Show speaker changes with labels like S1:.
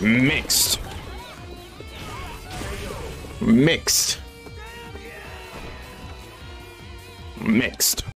S1: Mixed. Mixed. Mixed.